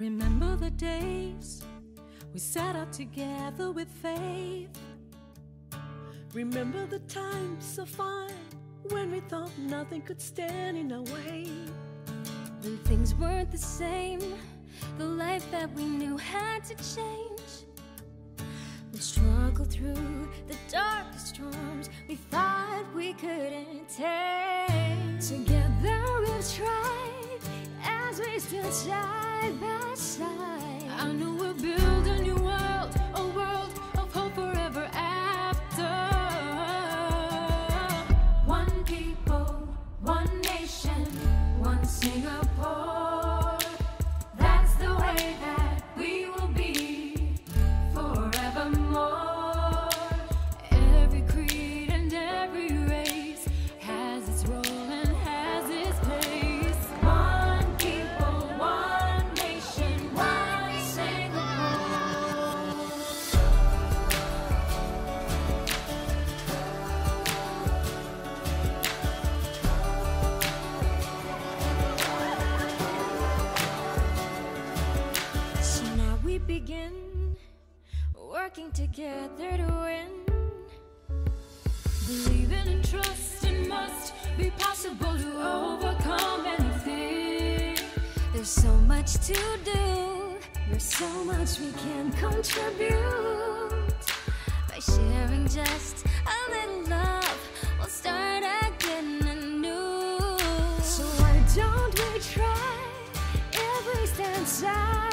Remember the days we sat out together with faith. Remember the times so fine when we thought nothing could stand in our way. When things weren't the same, the life that we knew had to change. We struggled through the darkest storms we thought we couldn't take. Together we've tried still side by side. I know we'll build a new. we begin working together to win? Believing and trusting must be possible to overcome anything. There's so much to do, there's so much we can contribute by sharing just a little love. We'll start again anew. So why don't we try every stand?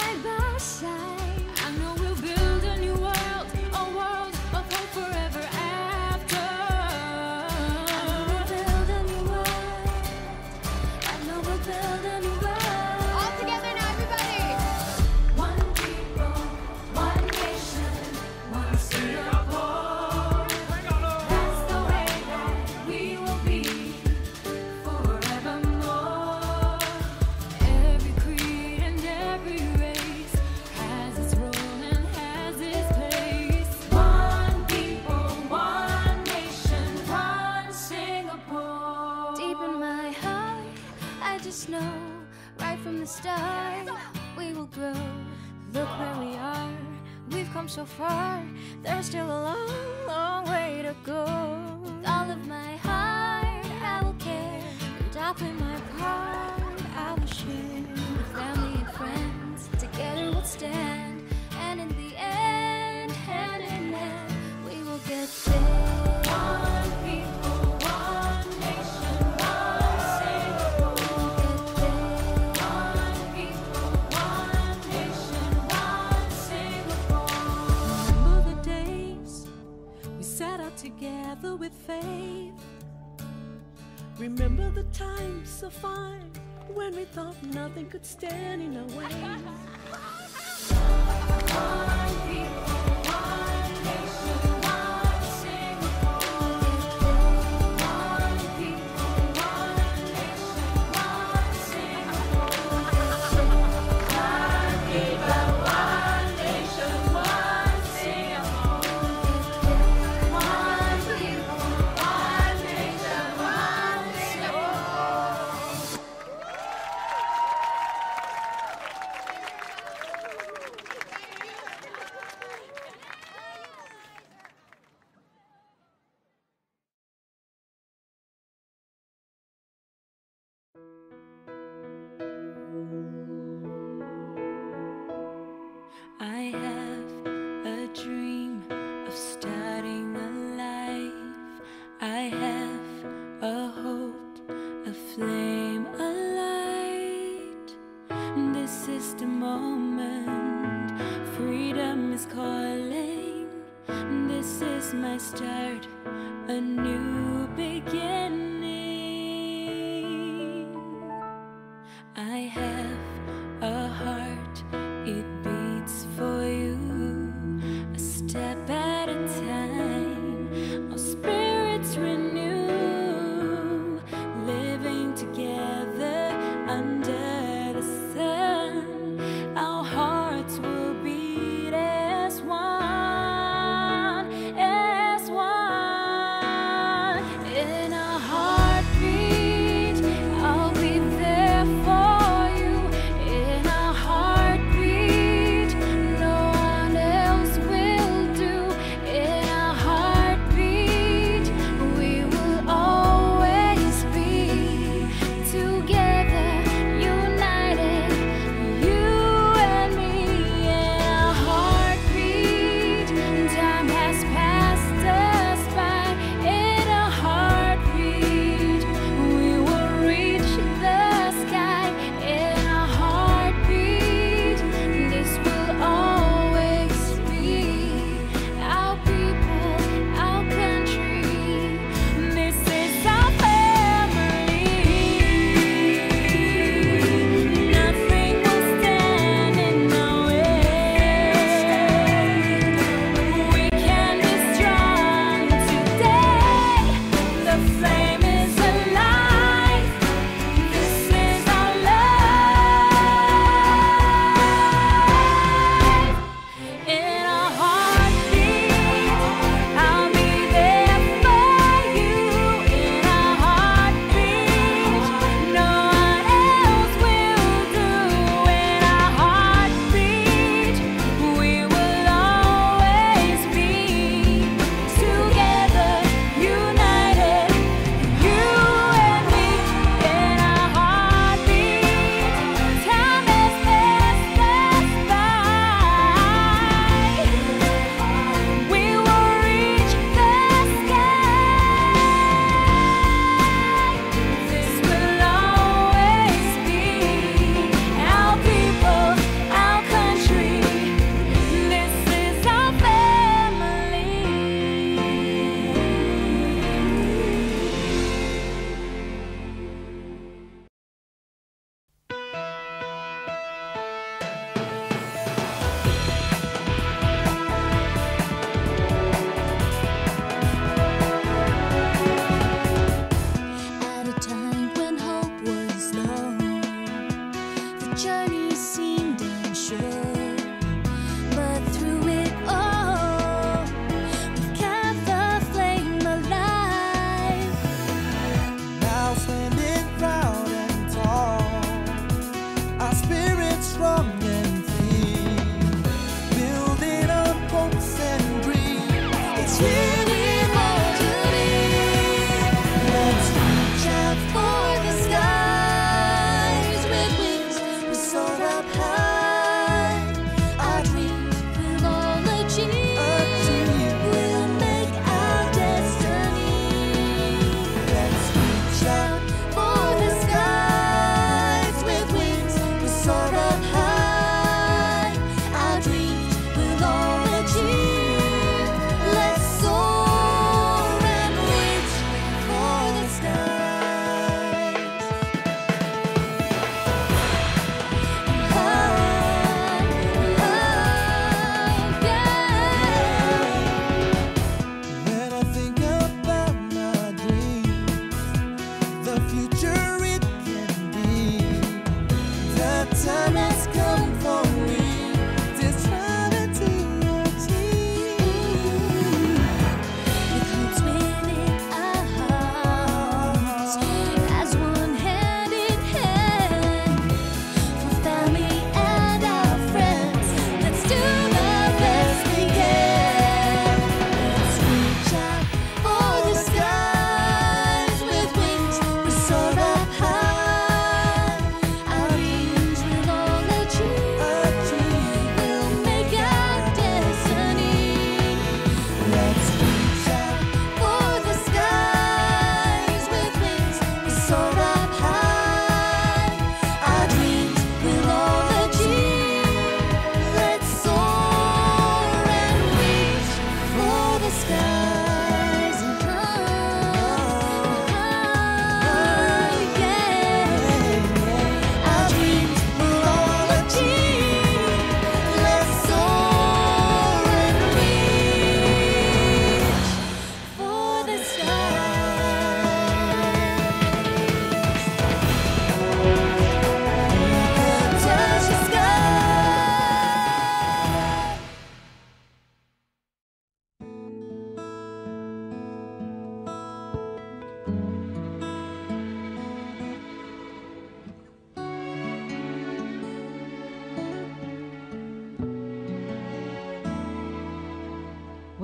so far, they're still alone. so fine when we thought nothing could stand in our way. is calling. This is my start, a new beginning.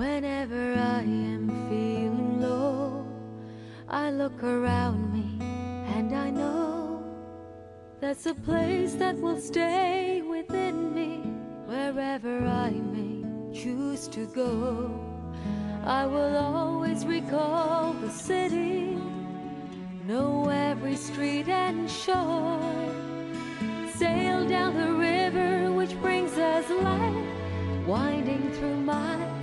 Whenever I am feeling low, I look around me and I know that's a place that will stay within me wherever I may choose to go. I will always recall the city, know every street and shore, sail down the river which brings us light, winding through my